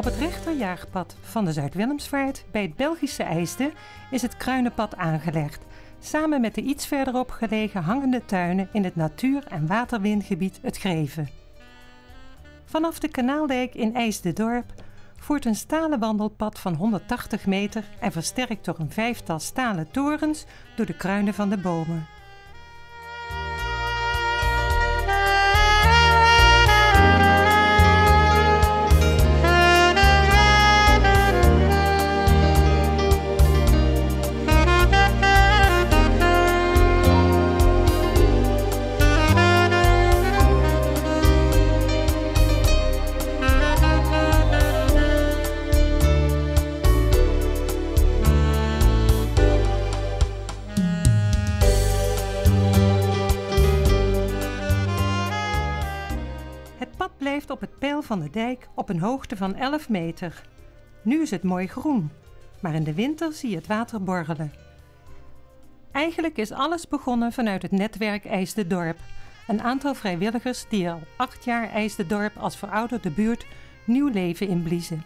Op het rechterjaagpad van de Zuid-Willemsvaart bij het Belgische IJsde is het Kruinenpad aangelegd, samen met de iets verderop gelegen hangende tuinen in het natuur- en waterwindgebied Het Greven. Vanaf de Kanaaldijk in IJsde-dorp voert een stalen wandelpad van 180 meter en versterkt door een vijftal stalen torens door de kruinen van de bomen. Op het peil van de dijk op een hoogte van 11 meter. Nu is het mooi groen, maar in de winter zie je het water borrelen. Eigenlijk is alles begonnen vanuit het netwerk IJsde Dorp. Een aantal vrijwilligers die al acht jaar IJsde Dorp als verouderde buurt nieuw leven inbliezen.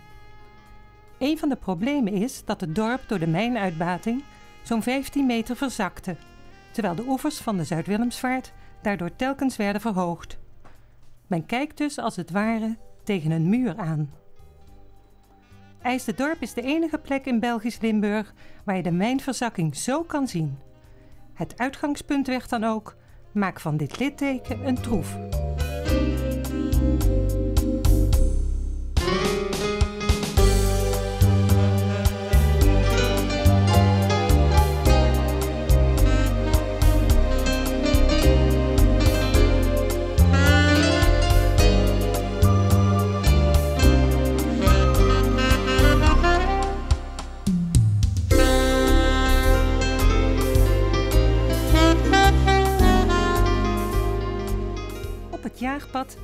Een van de problemen is dat het dorp door de mijnuitbating zo'n 15 meter verzakte, terwijl de oevers van de Zuid-Willemsvaart daardoor telkens werden verhoogd. Men kijkt dus als het ware tegen een muur aan. IJsdedorp is de enige plek in Belgisch Limburg waar je de mijnverzakking zo kan zien. Het uitgangspunt werd dan ook: maak van dit litteken een troef.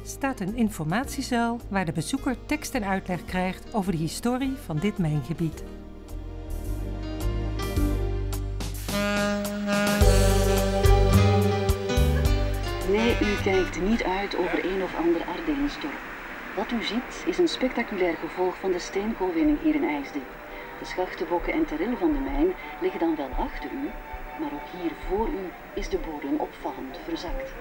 Staat een informatiezuil waar de bezoeker tekst en uitleg krijgt over de historie van dit mijngebied. Nee, u kijkt niet uit over een of ander Ardennensdorp. Wat u ziet is een spectaculair gevolg van de steenkoolwinning hier in IJsde. De schachtenbokken en terrillen van de mijn liggen dan wel achter u, maar ook hier voor u is de bodem opvallend verzakt.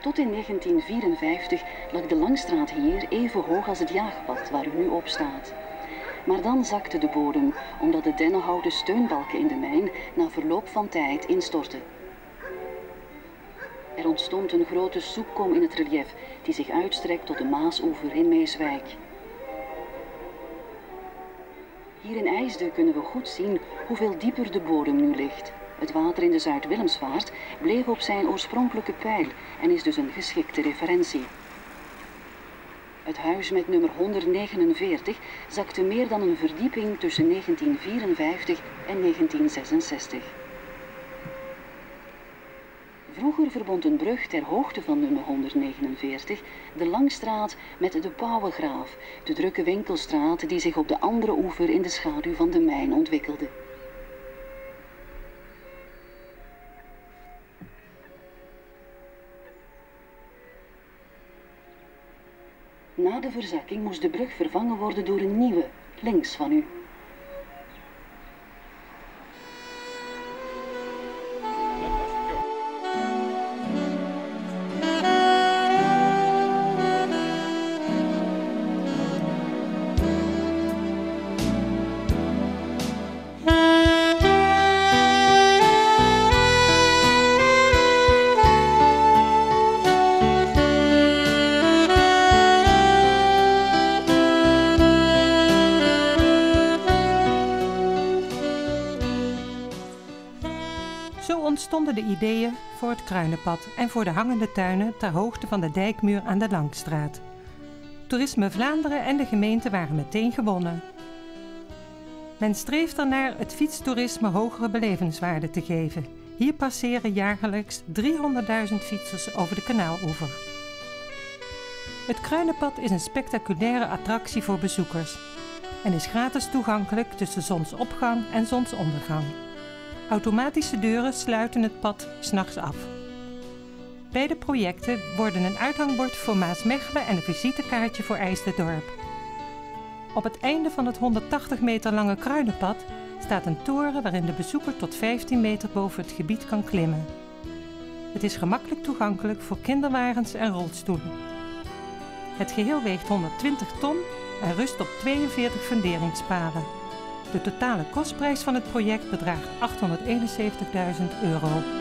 Tot in 1954 lag de Langstraat hier even hoog als het jaagpad waar u nu op staat. Maar dan zakte de bodem omdat de dennenhouten steunbalken in de mijn na verloop van tijd instortten. Er ontstond een grote soepkom in het relief die zich uitstrekt tot de Maasoever in Meeswijk. Hier in IJsde kunnen we goed zien hoeveel dieper de bodem nu ligt. Het water in de Zuid-Willemsvaart bleef op zijn oorspronkelijke peil en is dus een geschikte referentie. Het huis met nummer 149 zakte meer dan een verdieping tussen 1954 en 1966. Vroeger verbond een brug ter hoogte van nummer 149 de Langstraat met de Pauwengraaf, de drukke winkelstraat die zich op de andere oever in de schaduw van de mijn ontwikkelde. Na de verzakking moest de brug vervangen worden door een nieuwe, links van u. ontstonden de ideeën voor het Kruinenpad en voor de hangende tuinen ter hoogte van de dijkmuur aan de Langstraat. Toerisme Vlaanderen en de gemeente waren meteen gewonnen. Men streeft ernaar het fietstoerisme hogere belevenswaarde te geven. Hier passeren jaarlijks 300.000 fietsers over de kanaaloever. Het Kruinenpad is een spectaculaire attractie voor bezoekers en is gratis toegankelijk tussen zonsopgang en zonsondergang. Automatische deuren sluiten het pad s'nachts af. Beide projecten worden een uithangbord voor Maasmechelen en een visitekaartje voor IJsdedorp. Op het einde van het 180 meter lange Kruinenpad staat een toren waarin de bezoeker tot 15 meter boven het gebied kan klimmen. Het is gemakkelijk toegankelijk voor kinderwagens en rolstoelen. Het geheel weegt 120 ton en rust op 42 funderingspalen. De totale kostprijs van het project bedraagt 871.000 euro.